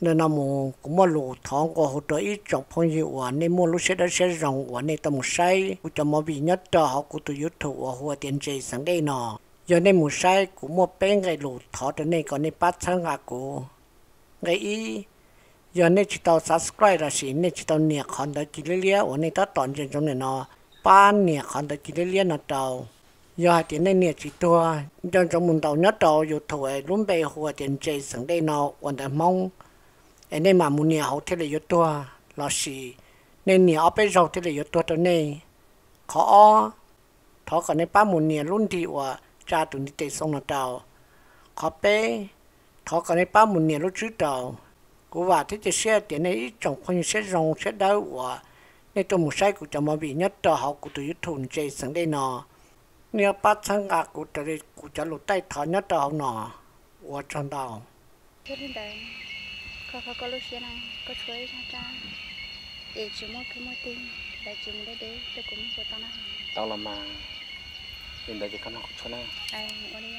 nên là mù cũng mua lù thong qua hỗ trợ ít trong phong hiệu à nên mua lúc sẽ đã sẽ rong à nên tầm say của cho mọi bị nhất đó họ của tôi yếu youtube của hoa tiền chơi sáng đây nọ. Giờ nên mù say cũng mua bé cái lù thọ trở nên còn nên bắt sang ngạc của ngày ý giờ nên chỉ tao subscribe là xin nên chỉ tao nhẹ con đó chỉ lấy lia ở nên tao toàn trên trong này nọ. Ba nhẹ con đó chỉ lấy lia nọ tao giờ tiền này nhẹ chỉ tua. Trong trong mình tàu nhất tao youtube luôn bây hoa tiền chơi sáng đây nọ còn đã mong anh nên mà muốn nhiều thế là yếu tua là gì nên nhiều ở bên rồi thế là yếu tua đó này khó thọ còn nên ba muốn nhiều luôn thì và cha tụi đi tây sông là tàu khó bé thọ còn nên ba muốn nhiều lúc trước tàu của và thế thì xe tiền này ít trong khoanh xe rong xe đau và nên tôi một sai của chồng mà bị nhất tàu học của tụi thùng chơi sang đây nọ nếu ba sang gà của tụi của cháu lụt tay thọ nhất tàu nọ và trong tàu có có có lúc xưa nào? Có chuối cha cha để chỉ mua cái mua tiền để mua để để tôi cũng mua tao nào? Tao làm mà. Hiện tại chỉ có nó cho nó ai ở đây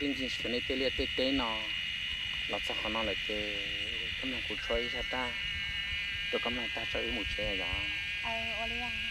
最近去的地里对电呢，老子好难了地，跟他们鼓吹一下单，就跟他们打这一亩钱呀。哎，我呀。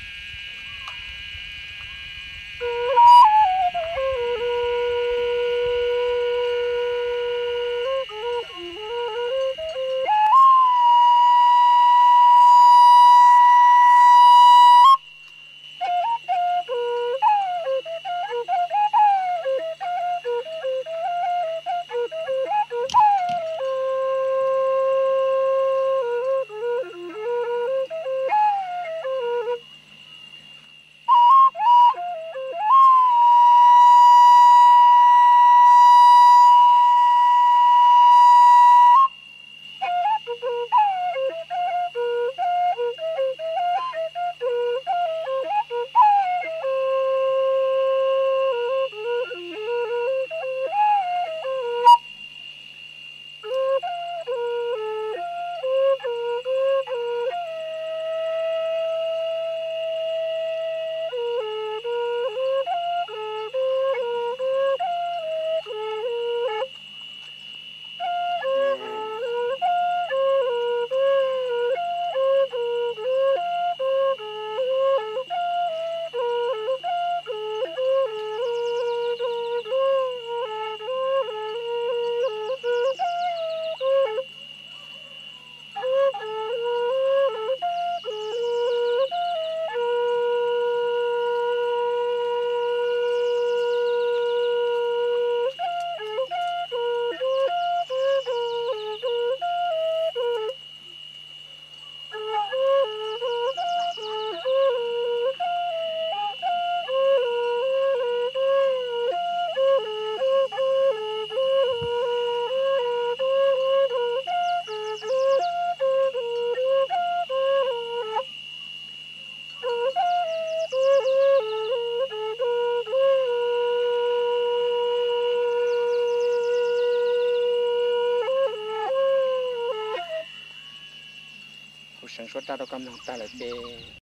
Cái tin gì chuyện này tê liệt tê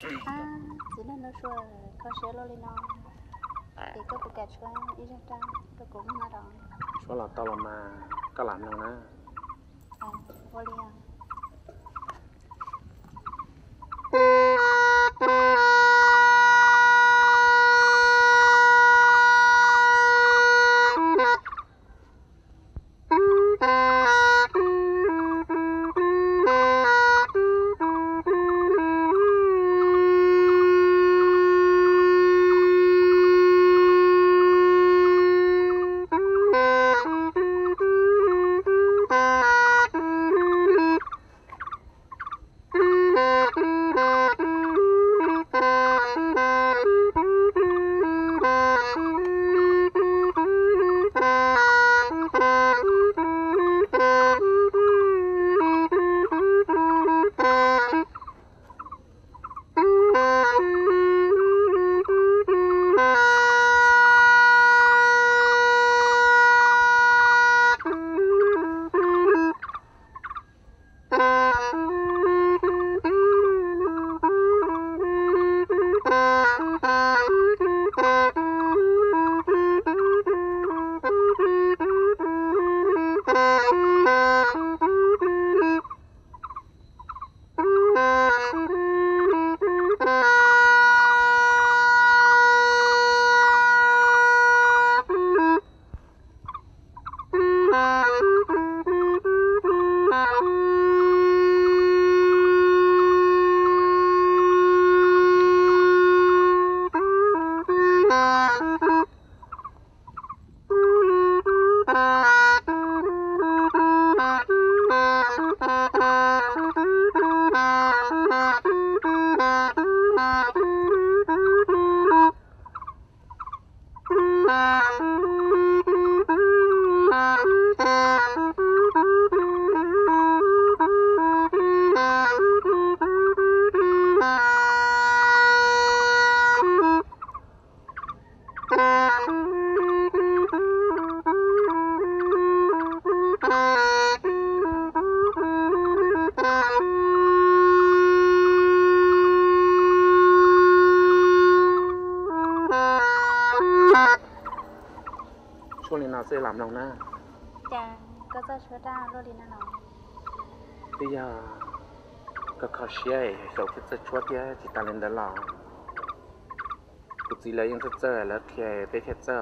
tê nó là sao họ nói là tê cái mình cũng chơi sao ta tôi có mình ta à, một liền. ช่วน้นาเซหลามน้องหน้าแงก็จะช่วยได้รดีนะน้องพี่ยาก็เขาเชี่ยเขาคิดจะช่วยแกจิตาเลนเดลล์กุญบจีแล้ยังจะเจอแล้วแกไปแค่เจอ